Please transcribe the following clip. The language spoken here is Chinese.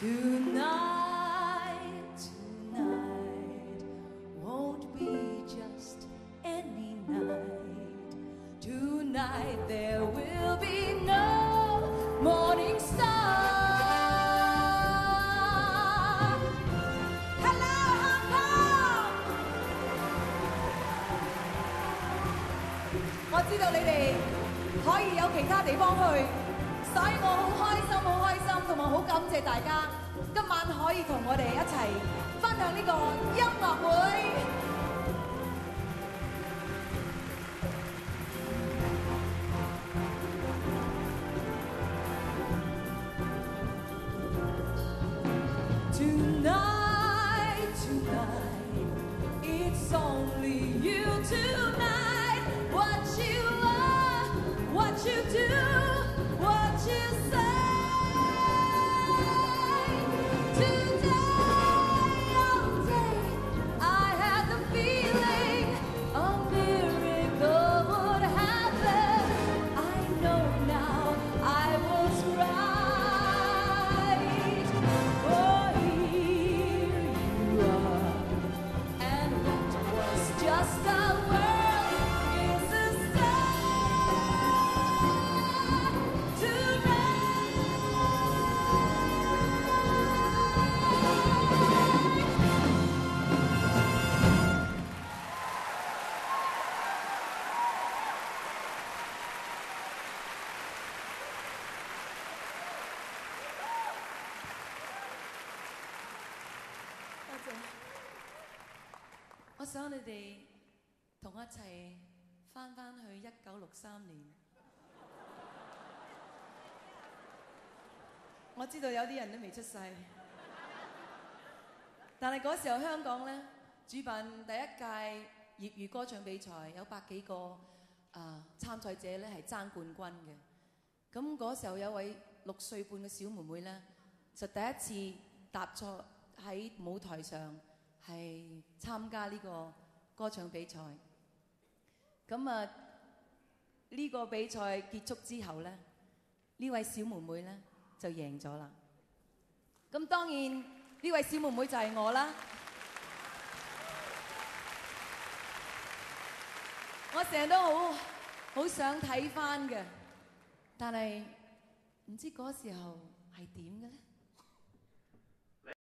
Tonight, tonight won't be just any night. Tonight there will be no morning star. Hello, Hong Kong! 我知道你哋可以有其他地方去， 所以我好开心，好开心，同埋好感谢大家今晚可以同我哋一齐分享呢个音乐会。Tonight, tonight, it's only you tonight. What you are, what you do, 我想你哋同我一齊翻翻去一九六三年。我知道有啲人都未出世，但係嗰時候香港咧主辦第一屆業餘歌唱比賽，有百幾個啊、參賽者咧係爭冠軍嘅。咁嗰時候有位六歲半嘅小妹妹咧，就第一次踏錯喺舞台上係參加呢個歌唱比賽。咁啊，呢個比賽結束之後咧，呢位小妹妹咧就贏咗啦。咁當然呢位小妹妹就係我啦。我成日都好好想睇翻嘅，但係唔知嗰時候係點嘅咧？